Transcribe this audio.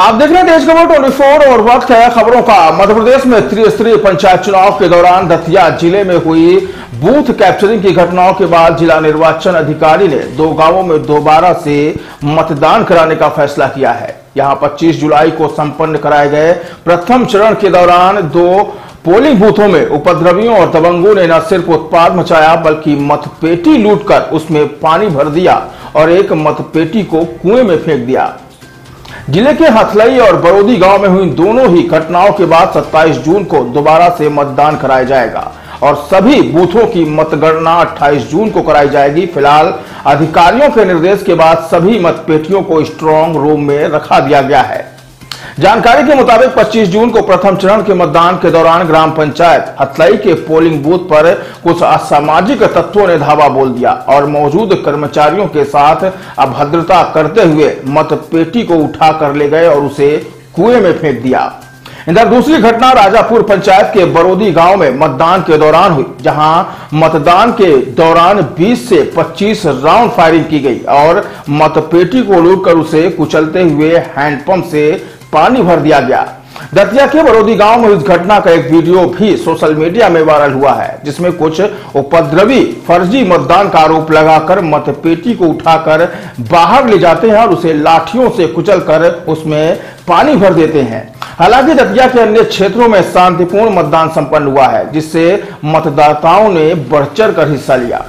आप देख रहे हैं देश खबर ट्वेंटी फोर और वक्त है खबरों का। मध्य प्रदेश में त्रिस्तरीय पंचायत चुनाव के दौरान दतिया ज़िले में हुई बूथ कैप्चरिंग की घटनाओं के बाद जिला निर्वाचन अधिकारी ने दो गाँवों में दोबारा से मतदान कराने का फैसला किया है। यहाँ 25 जुलाई को संपन्न कराए गए प्रथम चरण के दौरान दो पोलिंग बूथों में उपद्रवियों और दबंगों ने न सिर्फ़ उत्पाद मचाया, बल्कि मतपेटी लूटकर उसमें पानी भर दिया और एक मतपेटी को कुएँ में फेंक दिया। ज़िले के हथलई और बरोदी गाँव में हुई दोनों ही घटनाओं के बाद 27 जून को दोबारा से मतदान कराया जाएगा और सभी बूथों की मतगणना 28 जून को कराई जाएगी। फ़िलहाल अधिकारियों के निर्देश के बाद सभी मतपेटियों को स्ट्रांग रूम में रखा दिया गया है। जानकारी के मुताबिक 25 जून को प्रथम चरण के मतदान के दौरान ग्राम पंचायत हथलाई के पोलिंग बूथ पर कुछ असामाजिक तत्वों ने धावा बोल दिया और मौजूद कर्मचारियों के साथ अभद्रता करते हुए मतपेटी को उठा कर ले गए और उसे कुएँ में फेंक दिया। इधर दूसरी घटना राजापुर पंचायत के बरोदी गाँव में मतदान के दौरान हुई, जहाँ मतदान के दौरान 20 से 25 राउंड फायरिंग की गई और मतपेटी को लूटकर उसे कुचलते हुए हैंडपंप से पानी भर दिया गया। दतिया के बरोदी गाँव में इस घटना का एक वीडियो भी सोशल मीडिया में वायरल हुआ है, जिसमें कुछ उपद्रवी फर्जी मतदान का आरोप लगाकर मतपेटी को उठाकर बाहर ले जाते हैं और उसे लाठियों से कुचलकर उसमें पानी भर देते हैं। हालाँकि दतिया के अन्य क्षेत्रों में शांतिपूर्ण मतदान संपन्न हुआ है, जिससे मतदाताओं ने बढ़ चढ़ कर हिस्सा लिया।